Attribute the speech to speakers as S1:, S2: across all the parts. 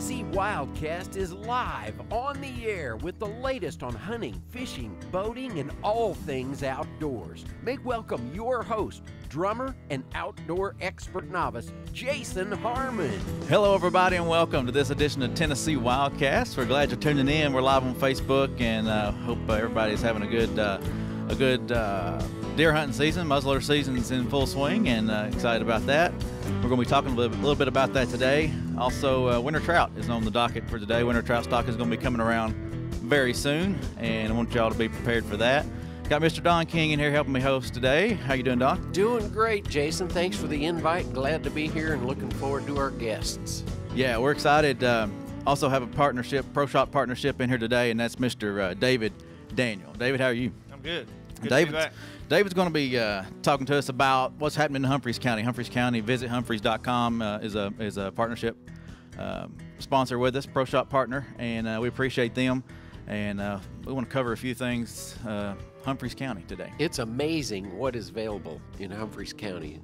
S1: Tennessee Wildcast is live on the air with the latest on hunting, fishing, boating, and all things outdoors. Make welcome your host, drummer, and outdoor expert novice, Jason Harmon.
S2: Hello, everybody, and welcome to this edition of Tennessee Wildcast. We're glad you're tuning in. We're live on Facebook, and uh, hope everybody's having a good, uh, a good uh, deer hunting season. Muzzleloader season's in full swing, and uh, excited about that. We're going to be talking a little, little bit about that today. Also, uh, winter trout is on the docket for today. Winter trout stock is going to be coming around very soon, and I want y'all to be prepared for that. Got Mr. Don King in here helping me host today. How you doing, Don?
S1: Doing great, Jason. Thanks for the invite. Glad to be here and looking forward to our guests.
S2: Yeah, we're excited. Um, also have a partnership, pro shop partnership in here today, and that's Mr. Uh, David Daniel. David, how are you?
S3: I'm good. Good
S2: David's, David's going to be uh, talking to us about what's happening in Humphreys County. Humphreys County, visit humphreys.com uh, is a is a partnership um, sponsor with us, pro shop partner, and uh, we appreciate them. And uh, we want to cover a few things uh, Humphreys County today.
S1: It's amazing what is available in Humphreys County,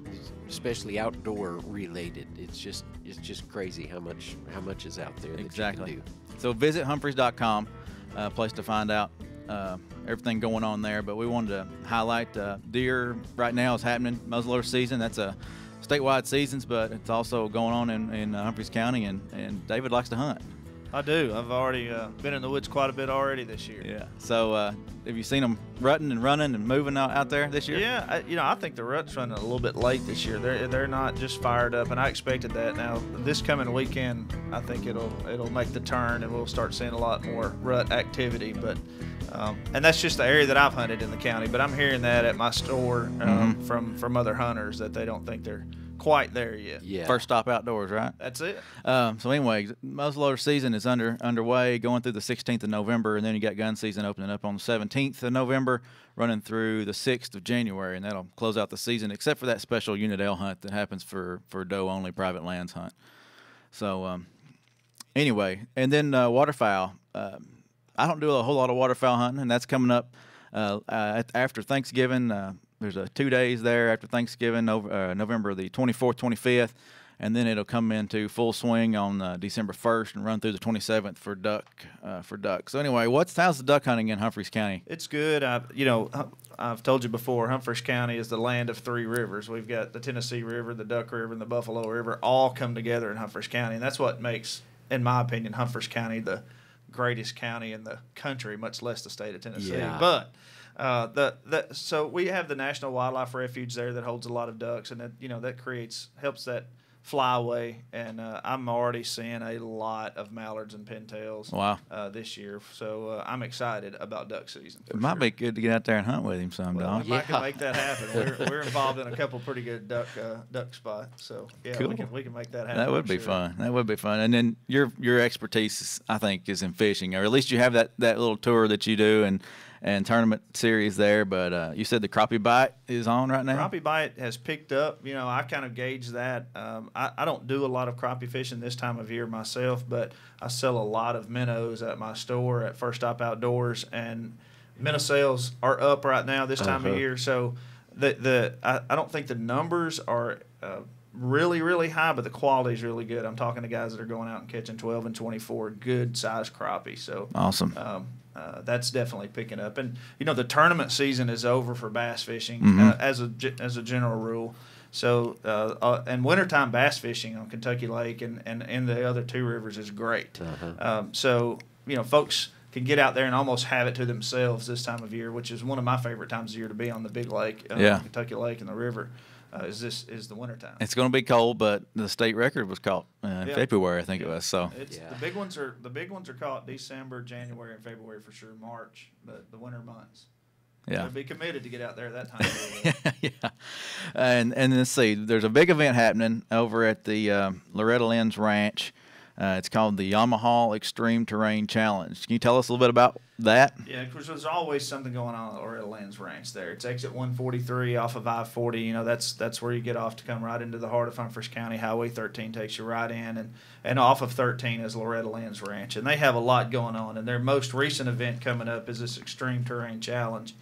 S1: especially outdoor related. It's just it's just crazy how much how much is out there that
S2: Exactly.
S1: you can do.
S2: So visit humphreys.com, a place to find out uh, everything going on there. But we wanted to highlight uh, deer right now is happening, muzzleloader season. That's a statewide seasons, but it's also going on in, in Humphreys County, and, and David likes to hunt.
S3: I do. I've already uh, been in the woods quite a bit already this year.
S2: Yeah. So uh, have you seen them rutting and running and moving out, out there this year?
S3: Yeah, I, you know, I think the rut's running a little bit late this year. They're they're not just fired up, and I expected that. Now this coming weekend, I think it'll it'll make the turn, and we'll start seeing a lot more rut activity. But um, and that's just the area that I've hunted in the county. But I'm hearing that at my store um,
S2: Mhm.
S3: from from other hunters that they don't think they're quite there yet.
S1: Yeah.
S2: First stop outdoors, right?
S3: That's it.
S2: Um, so anyway, muzzleloader season is under underway, going through the 16th of November, and then you got gun season opening up on the 17th of November, running through the 6th of January, and that'll close out the season, except for that special unit L hunt that happens for for doe only private lands hunt. So um, anyway, and then uh, waterfowl. Um, I don't do a whole lot of waterfowl hunting, and that's coming up uh, uh, after Thanksgiving. There's a two days there after Thanksgiving, over, uh, November the 24th, 25th, and then it'll come into full swing on uh, December 1st and run through the 27th for duck. Uh, for duck. So anyway, what's how's the duck hunting in Humphreys County?
S3: It's good. I you know I've told you before. Humphreys County is the land of three rivers. We've got the Tennessee River, the Duck River, and the Buffalo River, all come together in Humphreys County, and that's what makes, in my opinion, Humphreys County the greatest county in the country, much less the state of Tennessee.
S1: Yeah.
S3: But uh, the, the so we have the National Wildlife Refuge there that holds a lot of ducks, and that you know that creates helps that flyway. And uh, I'm already seeing a lot of mallards and pintails
S2: Wow.
S3: uh, this year. So uh, I'm excited about duck season.
S2: It might
S3: sure.
S2: be good to get out there and hunt with him some,
S3: Well,
S2: dog.
S3: we might
S1: Yeah.
S3: can make that happen. We're, we're involved in a couple pretty good duck uh, duck spots. So yeah,
S2: Cool.
S3: we can we can make that happen.
S2: That would
S3: I'm
S2: be
S3: sure.
S2: fun. That would be fun. And then your your expertise, I think, is in fishing, or at least you have that, that little tour that you do and and tournament series there. But uh, you said the crappie bite is on right now.
S3: Crappie bite has picked up. You know, I kind of gauge that. Um, I, I don't do a lot of crappie fishing this time of year myself, but I sell a lot of minnows at my store at First Stop Outdoors, and minnow sales are up right now this time
S1: Uh-huh.
S3: of year. So the the I, I don't think the numbers are. Uh, Really, really high, but the quality is really good. I'm talking to guys that are going out and catching 12 and 24 good size crappie. So
S2: Awesome.
S3: um, uh, that's definitely picking up. And you know, the tournament season is over for bass fishing
S2: Mhm.
S3: uh, as a as a general rule. So, uh, uh, and wintertime bass fishing on Kentucky Lake and, and, and the other two rivers is great.
S1: Uh-huh.
S3: Um, so, you know, folks can get out there and almost have it to themselves this time of year, which is one of my favorite times of year to be on the big lake, uh,
S2: Yeah.
S3: Kentucky Lake and the river. Uh, is this is the wintertime?
S2: It's going to be cold, but the state record was caught uh, in
S3: Yeah.
S2: February, I think it was. So
S3: It's
S1: Yeah.
S3: the big ones are the big ones are caught December, January, and February for sure. March, the the winter months.
S2: yeah.
S3: So be committed to get out there that time.
S2: yeah. And and let's see, there's a big event happening over at the um, Loretta Lynn's Ranch. Uh, it's called the Yamaha Extreme Terrain Challenge. Can you tell us a little bit about that?
S3: yeah, of course, there's always something going on at Loretta Lynn's Ranch there. It's exit 143 off of I-40. You know, that's that's where you get off to come right into the heart of Humphreys County. Highway 13 takes you right in, and and off of 13 is Loretta Lynn's Ranch, and they have a lot going on. And their most recent event coming up is this Extreme Terrain Challenge.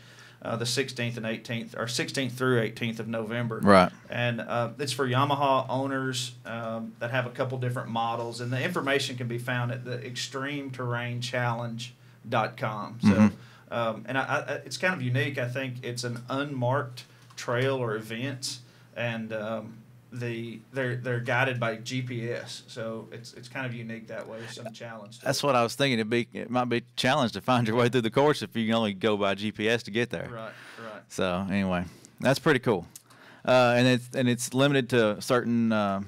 S3: Uh, the 16th and 18th, or 16th through 18th of November.
S2: Right.
S3: And uh, it's for Yamaha owners um, that have a couple different models, and the information can be found at the ExtremeTerrainChallenge.com. So,
S2: Mm-hmm.
S3: um, and I, I, it's kind of unique. I think it's an unmarked trail or event, and um, the they're they're guided by GPS. So it's it's kind of unique that way. Some challenge.
S2: That's
S3: it.
S2: what I was thinking. It'd be it might be a challenge to find your way through the course if you can only go by GPS to get there.
S3: Right. Right.
S2: So anyway, that's pretty cool. Uh, and it's and it's limited to certain uh,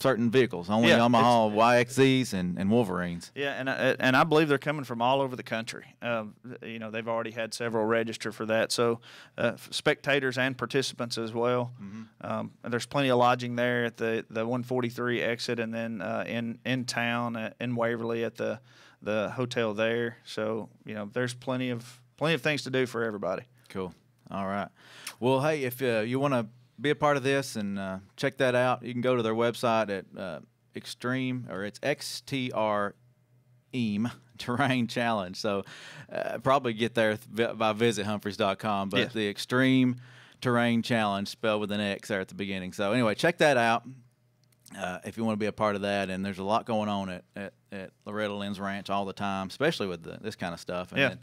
S2: certain vehicles. Only
S3: Yeah,
S2: Yamaha YXZs and, and Wolverines.
S3: Yeah, and I, and I believe they're coming from all over the country. Um, you know, they've already had several register for that, so uh, spectators and participants as well. Um, and there's plenty of lodging there at the, the 143 exit, and then uh, in in town uh, in Waverly at the the hotel there. So you know, there's plenty of plenty of things to do for everybody.
S2: Cool. All right. Well, hey, if uh, you want to be a part of this and uh, check that out, you can go to their website at uh, Extreme or it's XTR EAM Terrain Challenge. So uh, probably get there th- by visithumphreys.com. But
S3: Yes.
S2: the Extreme Terrain Challenge spelled with an X there at the beginning. So anyway, check that out. Uh, if you want to be a part of that, and there's a lot going on at, at, at Loretta Lynn's Ranch all the time, especially with the, this kind of stuff. And
S3: Yeah.
S2: then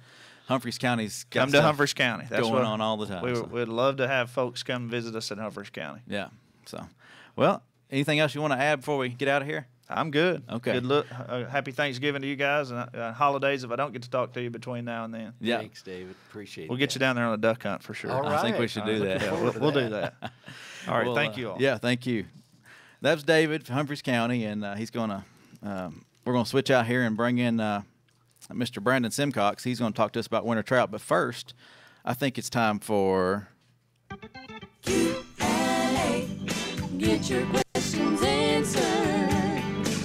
S2: Humphreys County's got
S3: Come to Humphreys County. That's
S2: going
S3: what,
S2: on all the time.
S3: We,
S2: so.
S3: We'd love to have folks come visit us in Humphreys County.
S2: Yeah. So, well, anything else you want to add before we get out of here?
S3: I'm good.
S2: Okay.
S3: Good look. Uh, happy Thanksgiving to you guys and uh, holidays if I don't get to talk to you between now and then.
S2: Yeah.
S1: Thanks, David. Appreciate it.
S3: We'll get you down there on a duck hunt for sure.
S1: All
S2: I think we should do that.
S3: yeah, we'll,
S1: forward
S3: we'll do that. All right.
S2: Well,
S3: thank
S2: uh,
S3: you all.
S2: Yeah, thank you. That's David from Humphreys County, and uh, he's going to, um, we're going to switch out here and bring in uh, Mr. Brandon Simcox. He's going to talk to us about winter trout. But first, I think it's time for.
S4: Q&A. Get your questions answered.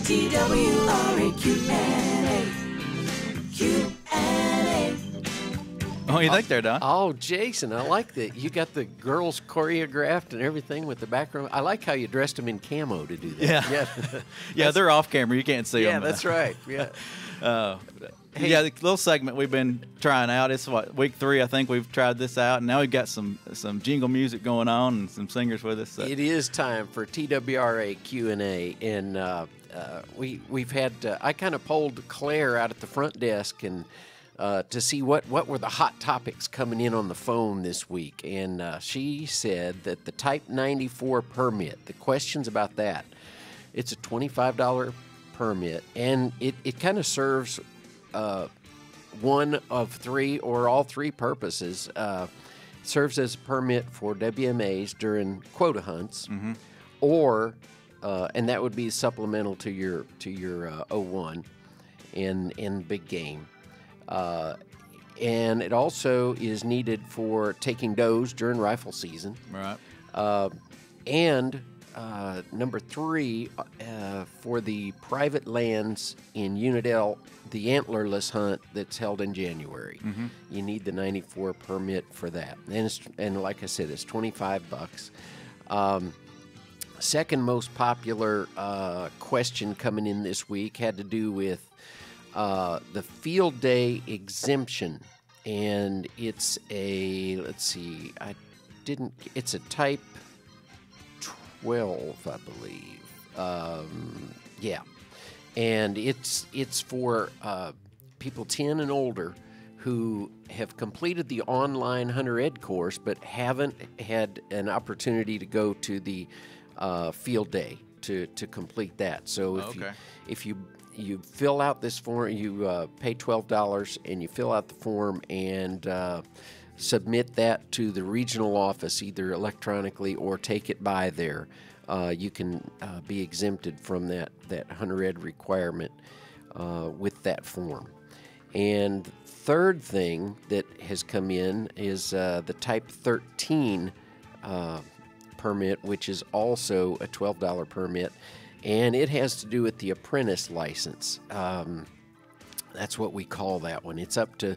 S4: TWRA Q&A. Q&A.
S2: Oh, you think there, Don?
S1: Oh, Jason, I like that. You got the girls choreographed and everything with the background. I like how you dressed them in camo to do that.
S2: Yeah.
S1: Yeah.
S2: yeah, they're off camera. You can't see
S1: yeah,
S2: them.
S1: that's right. Yeah.
S2: Uh,
S1: Hey.
S2: yeah, the little segment we've been trying out. It's what week three, I think we've tried this out, and now we've got some some jingle music going on and some singers with us. So.
S1: It is time for TWRA Q and A, and uh, uh, we we've had uh, I kind of polled Claire out at the front desk and uh, to see what what were the hot topics coming in on the phone this week, and uh, she said that the Type 94 permit, the questions about that, it's a twenty five dollar permit, and it it kind of serves. Uh, one of three or all three purposes. Uh, serves as a permit for WMAs during quota hunts, or uh, and that would be supplemental to your to your uh, O1 in in big game. Uh, and it also is needed for taking does during rifle season.
S2: right.
S1: Uh, and uh, number three, uh, for the private lands in Unit the antlerless hunt that's held in January. You need the 94 permit for that. And, it's, and like I said, it's 25 bucks. Um, second most popular uh, question coming in this week had to do with uh, the field day exemption. And it's a, let's see, I didn't, it's a type 12, I believe. Um, yeah, and it's it's for uh, people 10 and older who have completed the online hunter ed course but haven't had an opportunity to go to the uh, field day to, to complete that. So if you if you you fill out this form, you uh, pay twelve dollars, and you fill out the form and uh, submit that to the regional office, either electronically or take it by there. Uh, you can uh, be exempted from that that hunter ed requirement uh, with that form. And third thing that has come in is uh, the Type 13 uh, permit, which is also a $12 permit, and it has to do with the apprentice license. Um, that's what we call that one. It's up to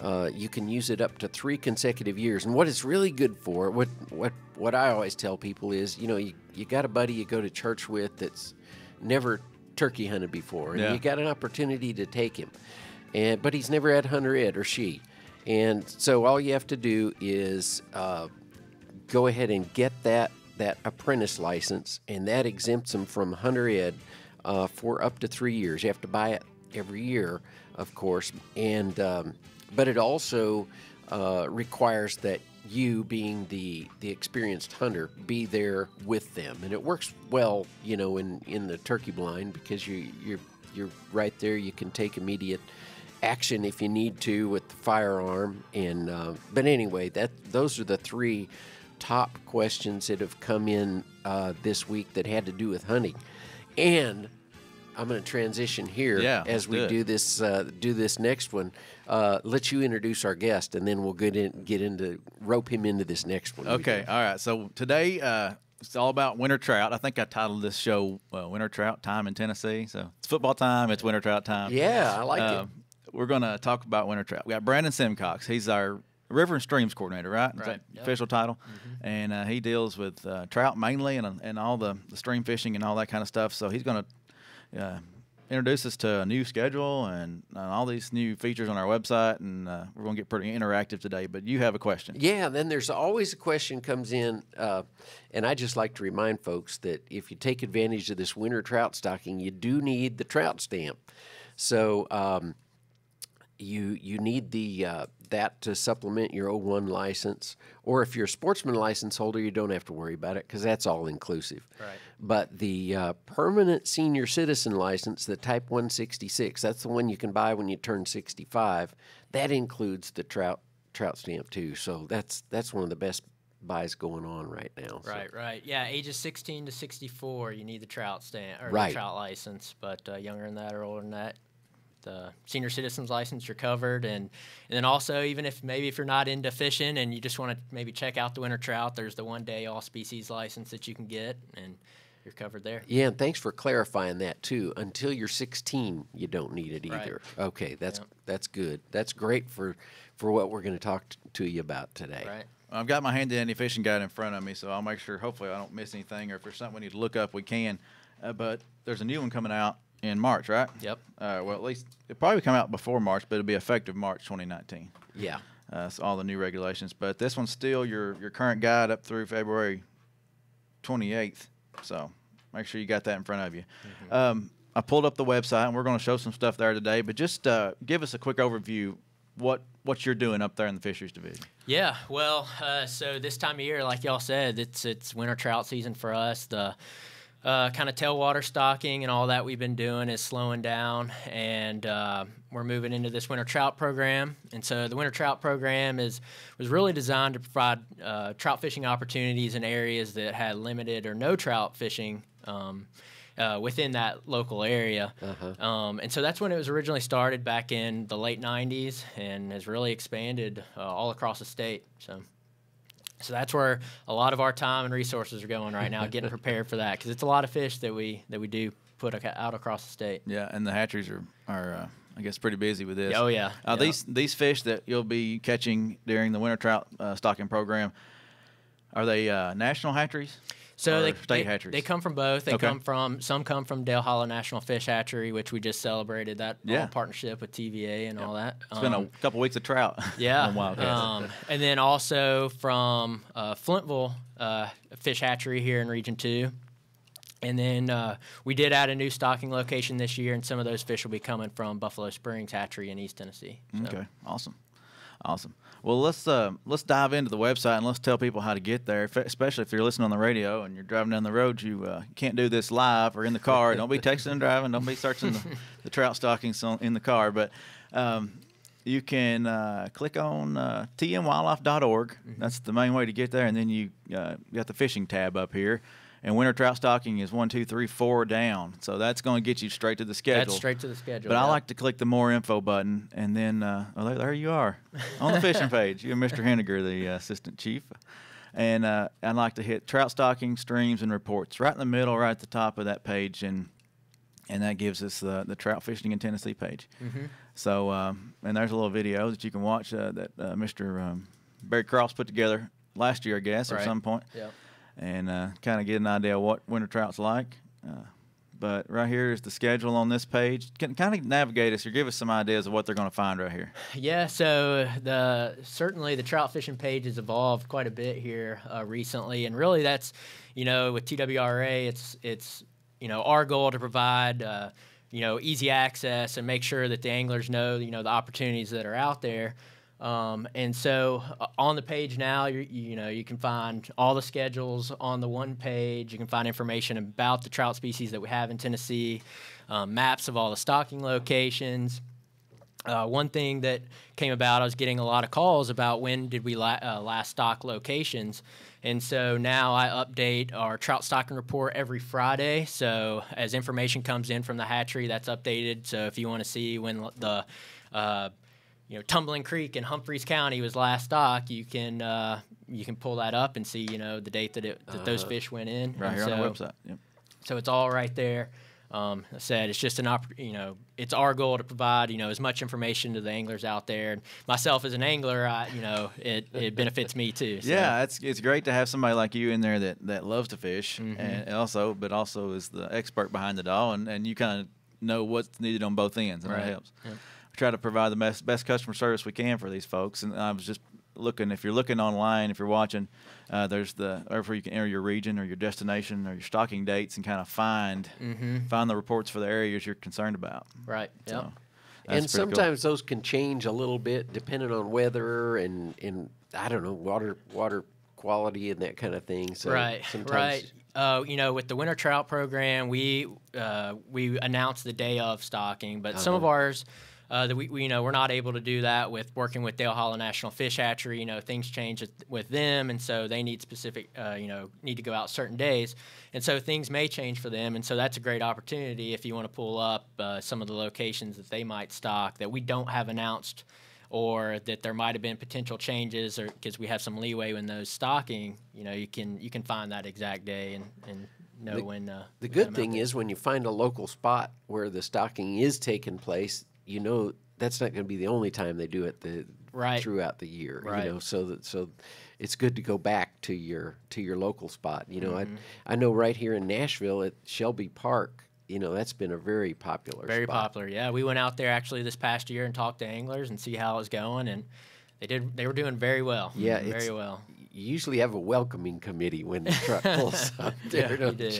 S1: uh, you can use it up to three consecutive years. And what it's really good for, what what what I always tell people is, you know, you, you got a buddy you go to church with that's never turkey hunted before, and
S2: Yeah.
S1: you got an opportunity to take him, and but he's never had hunter ed or she. And so all you have to do is uh, go ahead and get that that apprentice license, and that exempts them from hunter ed uh, for up to three years. You have to buy it every year, of course, and um, but it also uh, requires that you, being the the experienced hunter, be there with them, and it works well, you know, in in the turkey blind because you you're you're right there. You can take immediate action if you need to with the firearm. And uh, but anyway, that those are the three top questions that have come in uh, this week that had to do with hunting. And I'm going to transition here
S2: Yeah,
S1: as we
S2: do
S1: do this uh, do this next one. Uh, let you introduce our guest, and then we'll get in get into rope him into this next one.
S2: Okay, all right. So today uh, it's all about winter trout. I think I titled this show uh, "Winter Trout Time in Tennessee." So it's football time. It's winter trout time.
S1: Yeah, I like it.
S2: Um, We're going to talk about winter trout. We got Brandon Simcox. He's our river and streams coordinator, right?
S5: Right, yep.
S2: official title.
S1: Mm-hmm.
S2: And uh, he deals with uh, trout mainly and and all the, the stream fishing and all that kind of stuff. So he's going to uh, introduce us to a new schedule and uh, all these new features on our website. And uh, we're going to get pretty interactive today. But you have a question.
S1: Yeah, then there's always a question comes in, uh, and I just like to remind folks that if you take advantage of this winter trout stocking, you do need the trout stamp. So um, you you need the uh, that to supplement your O1 license, or if you're a sportsman license holder, you don't have to worry about it because that's all inclusive.
S5: Right.
S1: But the uh, permanent senior citizen license, the Type 166, that's the one you can buy when you turn 65. That includes the trout trout stamp too. So that's that's one of the best buys going on right now. So-
S5: Right, right. Yeah, ages 16 to 64, you need the trout stamp or
S1: Right.
S5: the trout license. But uh, younger than that or older than that, the senior citizens license, you're covered. And and then also, even if maybe if you're not into fishing and you just want to maybe check out the winter trout, there's the one day all species license that you can get, and you're covered there.
S1: Yeah, and thanks for clarifying that too. Until you're 16, you don't need it
S5: Right.
S1: either. Okay, that's
S5: Yep.
S1: that's good. That's great for for what we're going to talk t- to you about today.
S5: Right.
S2: I've got my handy dandy fishing guide in front of me, so I'll make sure. Hopefully, I don't miss anything, or if there's something we need to look up, we can. Uh, but there's a new one coming out in March, right?
S5: Yep.
S2: Uh, well, at least it probably come out before March, but it'll be effective March 2019.
S1: Yeah.
S2: Uh, so all the new regulations, but this one's still your your current guide up through February 28th. So make sure you got that in front of you. Um, I pulled up the website, and we're going to show some stuff there today. But just uh, give us a quick overview what what you're doing up there in the fisheries division.
S5: Yeah, well, uh, so this time of year, like y'all said, it's it's winter trout season for us. The uh, kind of tailwater stocking and all that we've been doing is slowing down, and uh, we're moving into this winter trout program. And so the winter trout program is was really designed to provide uh, trout fishing opportunities in areas that had limited or no trout fishing. Um, uh, within that local area. Um, and so that's when it was originally started back in the late 90s and has really expanded uh, all across the state. So. So that's where a lot of our time and resources are going right now, getting prepared for that, because it's a lot of fish that we that we do put out across the state.
S2: Yeah, and the hatcheries are are uh, I guess pretty busy with this.
S5: Oh, yeah.
S2: Uh,
S5: Yeah.
S2: These these fish that you'll be catching during the winter trout uh, stocking program, are they uh, national hatcheries?
S5: So they,
S2: state
S5: they,
S2: hatcheries.
S5: they come from both. They
S2: Okay.
S5: come from some come from Dale Hollow National Fish Hatchery, which we just celebrated that
S2: Yeah.
S5: partnership with TVA and all that.
S2: It's been a
S5: Um,
S2: couple weeks of trout.
S5: Yeah. Um, and then also from uh, Flintville uh, Fish Hatchery here in Region 2. And then uh, we did add a new stocking location this year, and some of those fish will be coming from Buffalo Springs Hatchery in East Tennessee. So-
S2: Okay, awesome, awesome. Well, let's uh, let's dive into the website and let's tell people how to get there. If- Especially if you're listening on the radio and you're driving down the road, you uh, can't do this live or in the car. Don't be texting and driving. Don't be searching the, the trout stockings on, in the car. But um, you can uh, click on uh, tnwildlife.org. That's the main way to get there, and then you uh, got the fishing tab up here. And winter trout stocking is one, two, three, four down. So that's going to get you straight to the schedule.
S5: That's straight to the schedule.
S2: But I like to click the more info button, and then uh, oh, there, there you are on the fishing page. You and Mr. Henegar, the uh, assistant chief, and uh, I'd like to hit trout stocking, streams, and reports right in the middle, right at the top of that page, and and that gives us the the trout fishing in Tennessee page.
S5: Mm-hmm.
S2: So um, and there's a little video that you can watch uh, that uh, Mr. Um, Barry Cross put together last year, I guess, at some point
S5: Yep.
S2: And uh, kind of get an idea of what winter trout's like. Uh, but right here is the schedule on this page. Can kind of navigate us or give us some ideas of what they're going to find right here.
S5: Yeah, so the certainly the trout fishing page has evolved quite a bit here uh, recently, and really that's you know with TWRA, it's it's you know our goal to provide uh, you know easy access and make sure that the anglers know you know the opportunities that are out there. Um, and so uh, on the page now, you know you can find all the schedules on the one page. You can find information about the trout species that we have in Tennessee, um, maps of all the stocking locations. Uh, one thing that came about, I was getting a lot of calls about when did we la- uh, last stock locations. And so now I update our trout stocking report every Friday. So as information comes in from the hatchery, that's updated. So if you want to see when the uh, you know Tumbling Creek in Humphreys County was last stock, you can uh, you can pull that up and see you know the date that it that those fish went in.
S2: Right
S5: And
S2: here on the
S5: so-
S2: website. Yep.
S5: so it's all right there. Um, I said it's just an op- you know it's our goal to provide you know as much information to the anglers out there. And myself as an angler, I, you know it, it benefits me too. So.
S2: Yeah, it's it's great to have somebody like you in there that, that loves to fish
S5: Mm-hmm.
S2: and also, but also is the expert behind it all, and, and you kind of know what's needed on both ends, and
S5: Right.
S2: that helps. We try to provide the best best customer service we can for these folks, and I was just looking. If you're looking online, if you're watching, uh, there's the wherever you can enter your region or your destination or your stocking dates and kind of find find the reports for the areas you're concerned about.
S5: Right. Yep.
S2: So,
S1: and
S2: that's pretty cool.
S1: sometimes those can change a little bit depending on weather and, and I don't know water water quality and that kind of thing. So
S5: right,
S1: sometimes
S5: right. Uh, you know, with the winter trout program, we uh, we announce the day of stocking, but some of
S1: Uh-huh.
S5: ours. Uh, that we, we, you know, we're not able to do that with working with Dale Hollow National Fish Hatchery. You know, things change with- them, and so they need specific, uh, you know, need to go out certain days, and so things may change for them. And so that's a great opportunity if you want to pull up uh, some of the locations that they might stock that we don't have announced, or that there might have been potential changes, or because we have some leeway in those stocking. You know, you can you can find that exact day and and know
S1: The-
S5: when. Uh,
S1: The good thing is when you find a local spot where the stocking is taking place, you know that's not going to be the only time they do it the
S5: Right.
S1: throughout the year.
S5: Right.
S1: You know, so that so it's good to go back to your to your local spot. You know,
S5: Mm-hmm.
S1: I I know right here in Nashville at Shelby Park, you know, that's been a very popular
S5: Very
S1: spot.
S5: popular. Yeah, we went out there actually this past year and talked to anglers and see how it was going, and they did. They were doing very well.
S1: Yeah,
S5: very
S1: it's-
S5: well.
S1: You usually have a welcoming committee when the truck pulls up there,
S5: Yeah, we
S1: don't
S5: do.
S1: you?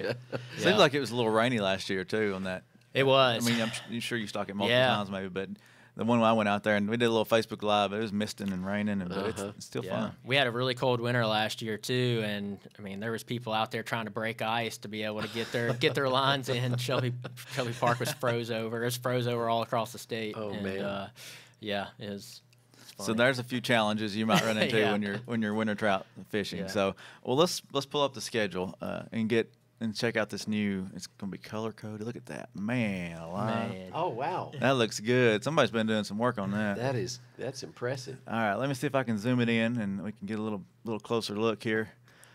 S2: Seems
S5: Yeah.
S2: like it was a little rainy last year too on that.
S5: It was.
S2: I mean, I'm sure you stock it multiple
S5: Yeah.
S2: times maybe, but the one I went out there and we did a little Facebook live. It was misting and raining, and but it's,
S1: Uh-huh.
S2: it's still
S5: yeah.
S2: fun.
S5: We had a really cold winter last year too, and I mean there was people out there trying to break ice to be able to get their get their lines in. Shelby Shelby Park was froze over. It was froze over all across the state.
S1: Oh,
S5: and,
S1: man.
S5: Uh, yeah, it was.
S2: So there's a few challenges you might run into
S5: Yeah.
S2: when you're when you're winter trout fishing.
S5: Yeah.
S2: So well, let's let's pull up the schedule uh, and get and check out this new. It's gonna be color coded. Look at that, man! Alive.
S5: Man.
S1: Oh wow,
S2: That looks good. Somebody's been doing some work on that.
S1: that is that's impressive.
S2: All right, let me see if I can zoom it in and we can get a little little closer look here.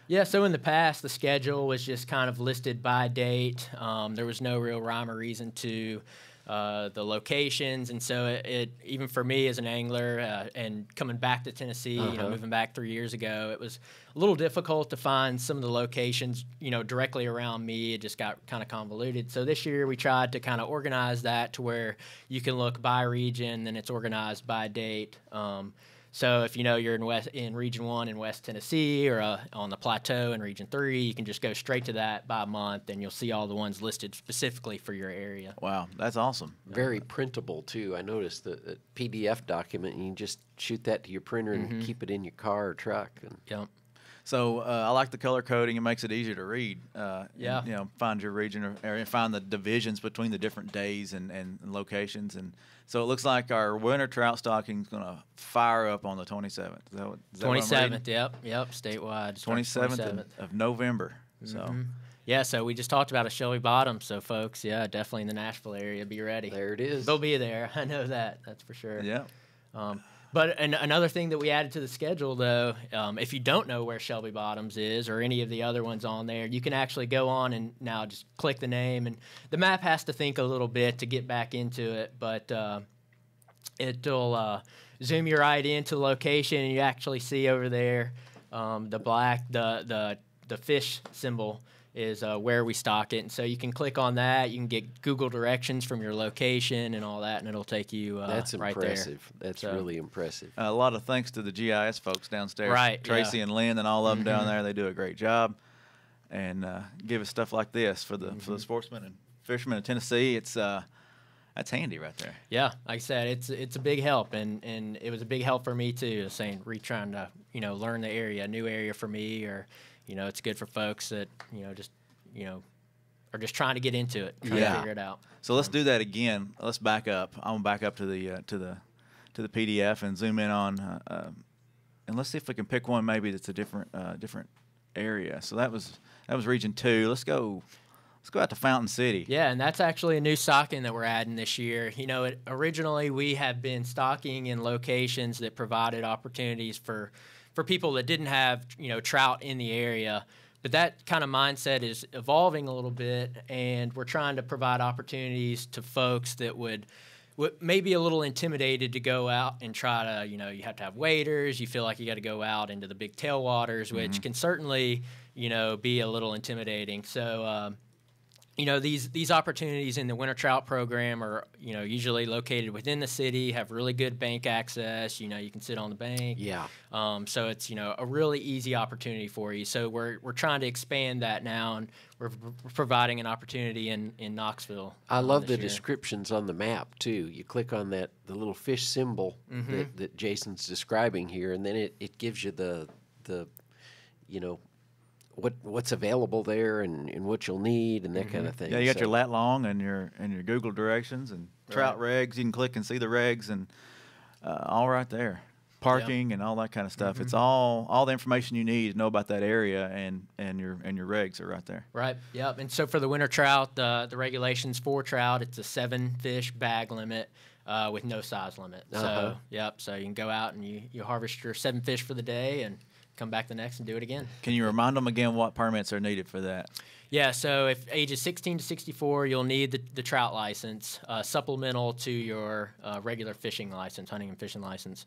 S5: Yeah, so in the past, the schedule was just kind of listed by date. Um, there was no real rhyme or reason to uh, the locations, and so it, it even for me as an angler uh, and coming back to Tennessee, you know,
S1: Uh-huh.
S5: moving back three years ago, it was a little difficult to find some of the locations, you know, directly around me. It just got kind of convoluted. So this year we tried to kind of organize that to where you can look by region, then it's organized by date. Um, so if you know you're in West in Region One in West Tennessee or uh, on the plateau in Region Three, you can just go straight to that by month, and you'll see all the ones listed specifically for your area.
S2: Wow, that's awesome.
S1: Very printable too. I noticed the, the PDF document. You can just shoot that to your printer and
S5: Mm-hmm.
S1: keep it in your car or truck. And
S5: Yep.
S2: So uh, I like the color coding. It makes it easier to read. Uh, and,
S5: Yeah.
S2: you know, find your region or area, find the divisions between the different days and, and locations. And so it looks like our winter trout stocking is going to fire up on the 27th. Is that, that what I'm
S5: Twenty
S2: reading?
S5: seventh. Yep. Yep. Statewide.
S2: 27th
S5: 27th.
S2: of, of November. So
S5: Mhm. Yeah. So we just talked about a Shelby Bottom. So folks, yeah, definitely in the Nashville area, be ready.
S1: there it is.
S5: They'll be there. I know that. That's for sure.
S2: yeah,
S5: Um, but an, another thing that we added to the schedule, though, um, if you don't know where Shelby Bottoms is or any of the other ones on there, you can actually go on and now just click the name, and the map has to think a little bit to get back into it, but uh, it'll uh, zoom you right into the location, and you actually see over there um, the black, the the the fish symbol is uh, where we stock it. And so you can click on that. You can get Google directions from your location and all that, and it'll take you uh,
S1: That's
S5: right
S1: impressive. That's
S5: So-
S1: really impressive.
S2: a lot of thanks to the GIS folks downstairs,
S5: Right,
S2: Tracy
S5: yeah.
S2: and Lynn, and all of them
S5: Mm-hmm.
S2: down there. They do a great job, and uh, give us stuff like this for the for
S5: Mm-hmm.
S2: the sportsmen and fishermen of Tennessee. It's uh, that's handy right there.
S5: Yeah, like I said, it's it's a big help, and, and it was a big help for me too. Saying re trying to you know learn the area, a new area for me, or you know it's good for folks that you know just you know are just trying to get into it, trying
S1: Yeah.
S5: to figure it out.
S2: So let's do that again. Let's back up. I'm gonna back up to the uh, to the to the PDF and zoom in on, uh, uh, and let's see if we can pick one maybe that's a different uh, different area. So that was that was region two. Let's go. Let's go out to Fountain City.
S5: Yeah, and that's actually a new stocking that we're adding this year. You know, it, originally we have been stocking in locations that provided opportunities for for people that didn't have you know trout in the area. But that kind of mindset is evolving a little bit, and we're trying to provide opportunities to folks that would maybe a little intimidated to go out and try to you know you have to have waders you feel like you got to go out into the big tailwaters which can certainly you know be a little intimidating so um, you know these these opportunities in the winter trout program are you know usually located within the city have really good bank access you know you can sit on the bank
S1: Yeah.
S5: um, so it's you know a really easy opportunity for you so we're we're trying to expand that now and we're, providing an opportunity in in Knoxville
S1: I
S5: um,
S1: love the
S5: year.
S1: descriptions on the map too. You click on that the little fish symbol
S5: Mm-hmm.
S1: that, that Jason's describing here, and then it, it gives you the the you know what what's available there and, and what you'll need and that kind of thing.
S2: Yeah, you got
S1: So-
S2: your lat long and your and your Google directions and trout regs. You can click and see the regs and uh, all right there. Parking and all that kind of stuff.
S5: Mm-hmm.
S2: It's all all the information you need to know about that area and and your and your regs are right there.
S5: Right. Yep. And so for the winter trout, the the regulations for trout, it's a seven fish bag limit uh, with no size limit.
S1: Uh-huh.
S5: So yep. So you can go out and you you harvest your seven fish for the day and come back the next and do it again.
S2: Can you remind them again what permits are needed for that?
S5: Yeah, so if ages 16 to 64, you'll need the, the trout license, uh, supplemental to your uh, regular fishing license, hunting and fishing license.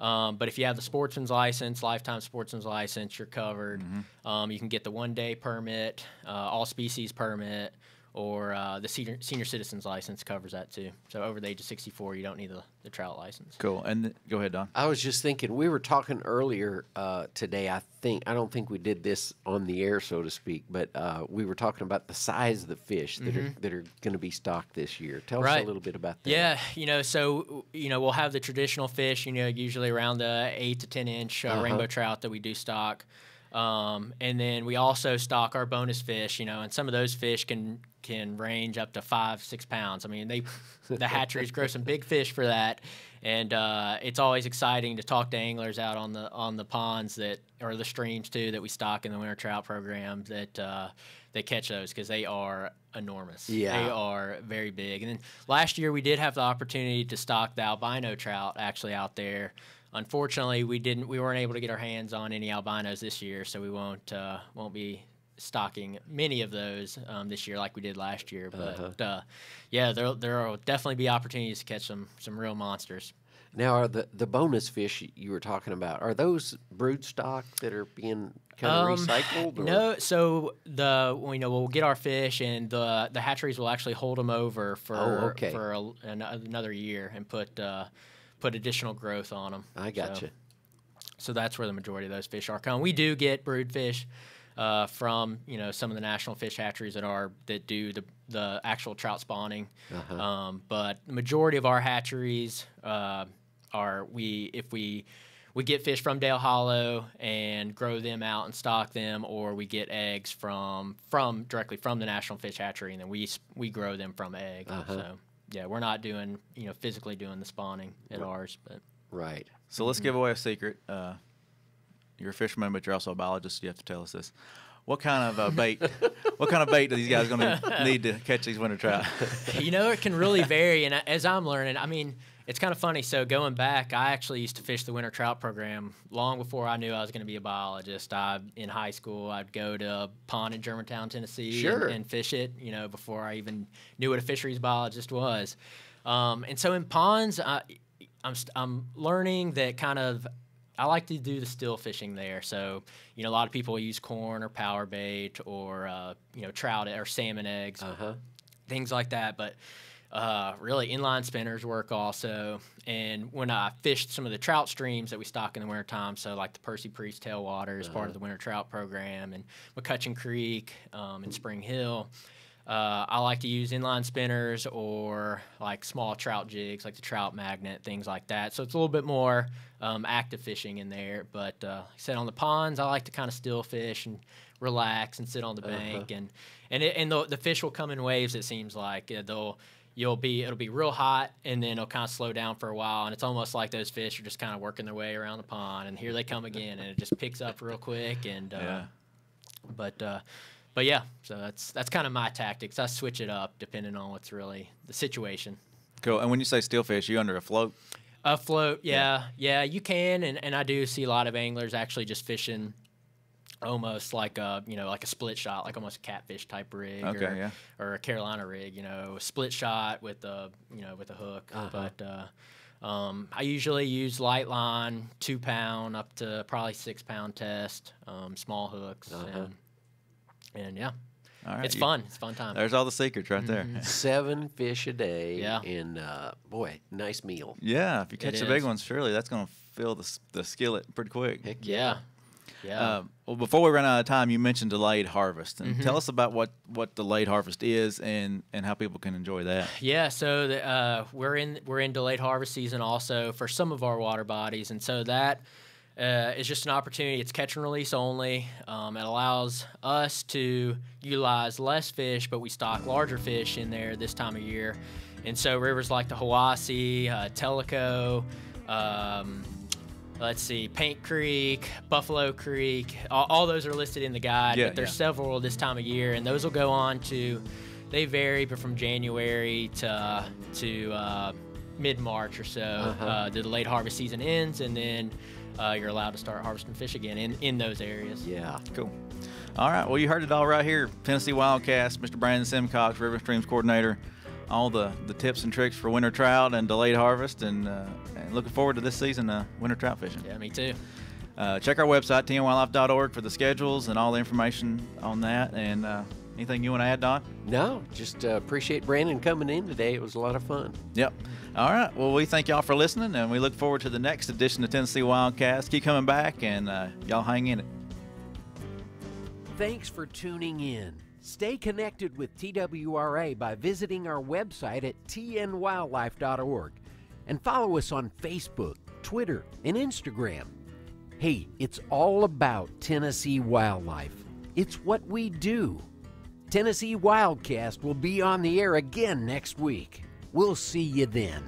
S5: Um, but if you have the sportsman's license, lifetime sportsman's license, you're covered. Um, you can get the one day permit, uh, all species permit, or uh, the senior, senior citizen's license covers that too. So over the age of 64, you don't need the, the trout license.
S2: Cool. And th- go ahead, Don.
S1: I was just thinking we were talking earlier uh, today. I think I don't think we did this on the air, so to speak, but uh, we were talking about the size of the fish that are that are going to be stocked this year. Tell us
S5: Mm-hmm.
S1: A little bit about that.
S5: Yeah, you know, so you know, we'll have the traditional fish, you know, usually around the eight to ten inch uh,
S1: Uh-huh.
S5: rainbow trout that we do stock, um, and then we also stock our bonus fish, you know, and some of those fish can can range up to five, six pounds. I mean, they the hatcheries grow some big fish for that, and uh, it's always exciting to talk to anglers out on the on the ponds that or the streams too that we stock in the winter trout program that uh, they catch those because they are enormous.
S1: Yeah.
S5: they are very big. And then last year we did have the opportunity to stock the albino trout actually out there. Unfortunately, we didn't. We weren't able to get our hands on any albinos this year, so we won't uh, won't be stocking many of those um, this year like we did last year. But uh yeah, there there will definitely be opportunities to catch some some real monsters.
S1: Now, are the the bonus fish you were talking about are those brood stock that are being kind of
S5: Um,
S1: recycled? Or?
S5: No, so the you know we'll get our fish and the the hatcheries will actually hold them over for
S1: Oh, okay.
S5: for a, an, another year and put uh, put additional growth on them.
S1: I got
S5: so,
S1: you.
S5: So that's where the majority of those fish are coming. We do get brood fish uh, from you know some of the national fish hatcheries that are that do the the actual trout spawning,
S1: Uh-huh.
S5: um, but the majority of our hatcheries uh, are we if we we get fish from Dale Hollow and grow them out and stock them, or we get eggs from from directly from the National Fish Hatchery, and then we we grow them from egg.
S1: Uh-huh.
S5: So yeah, we're not doing you know physically doing the spawning at ours, but
S1: Right.
S2: So let's give away a secret. Uh, you're a fisherman, but you're also a biologist. You have to tell us this. What kind of uh, bait? what kind of bait do these guys going to need to catch these winter trout?
S5: you know, it can really vary. And as I'm learning, I mean, it's kind of funny. So going back, I actually used to fish the winter trout program long before I knew I was going to be a biologist. I in high school, I'd go to a pond in Germantown, Tennessee,
S1: Sure.
S5: and, and fish it. You know, before I even knew what a fisheries biologist was. Um, and so in ponds, I, I'm st- I'm learning that kind of I like to do the still fishing there. So, you know, a lot of people use corn or power bait or, uh, you know, trout or salmon eggs,
S1: Uh huh.
S5: things like that. But uh, really, inline spinners work also. And when I fished some of the trout streams that we stock in the wintertime, so like the Percy Priest Tailwater is part of the winter trout program, and McCutcheon Creek um, and Spring Hill. Uh, I like to use inline spinners or like small trout jigs, like the trout magnet, things like that. So it's a little bit more um, active fishing in there. But uh, like I said on the ponds, I like to kind of still fish and relax and sit on the bank, and and it, and the, the fish will come in waves. It seems like Uh, they'll you'll be it'll be real hot and then it'll kind of slow down for a while and it's almost like those fish are just kind of working their way around the pond and here they come again and it just picks up real quick and uh,
S2: Yeah.
S5: but uh, but yeah so that's that's kind of my tactics I switch it up depending on what's really the situation
S2: Cool. And when you say still fish, you under a float?
S5: a float yeah yeah you can and, and I do see a lot of anglers actually just fishing almost like a you know like a split shot like almost a catfish type rig
S2: Okay,
S5: or,
S2: yeah.
S5: or a Carolina rig you know a split shot with a you know with a hook
S1: Uh-huh.
S5: but uh, um, I usually use light line two pound up to probably six pound test um, small hooks
S1: Uh-huh.
S5: and, and yeah
S2: All right.
S5: it's
S2: you-
S5: fun it's fun time
S2: There's all the secrets right there.
S1: Seven fish a day.
S5: Yeah.
S1: And uh, boy, nice meal.
S2: Yeah, if you catch
S5: It
S2: the big ones, surely that's going to fill the, the skillet pretty quick.
S1: Heck
S5: yeah yeah
S2: Um, well, before we run out of time, you mentioned delayed harvest, and
S5: Mm-hmm.
S2: tell us about what, what delayed harvest is and, and how people can enjoy that.
S5: Yeah, so the, uh, we're in we're in delayed harvest season also for some of our water bodies, and so that uh, is just an opportunity. It's catch and release only. Um, it allows us to utilize less fish, but we stock larger fish in there this time of year. And so rivers like the Hiwassee, uh, Tellico, um, let's see, Paint Creek, Buffalo Creek, all, all those are listed in the guide.
S2: Yeah,
S5: but there's
S2: yeah.
S5: several this time of year, and those will go on to. They vary, but from January to to uh, mid March or so,
S1: Uh-huh.
S5: uh, the late harvest season ends, and then uh, you're allowed to start harvesting fish again in, in those areas.
S1: Yeah.
S2: Cool. All right. Well, you heard it all right here. Tennessee Wildcast, Mr. Brandon Simcox, River Streams Coordinator. All the, the tips and tricks for winter trout and delayed harvest, and, uh, and looking forward to this season uh, winter trout fishing.
S5: Yeah, me too.
S2: Uh, check our website, tnwildlife.org, for the schedules and all the information on that. And uh, anything you want to add, Don?
S1: No, just uh, appreciate Brandon coming in today. It was a lot of fun.
S2: Yep. All right. Well, we thank y'all for listening, and we look forward to the next edition of Tennessee Wildcast. Keep coming back, and uh, y'all hang in it.
S1: Thanks for tuning in. Stay connected with TWRA by visiting our website at tnwildlife.org and follow us on Facebook, Twitter, and Instagram. Hey, it's all about Tennessee wildlife. It's what we do. Tennessee Wildcast will be on the air again next week. We'll see you then.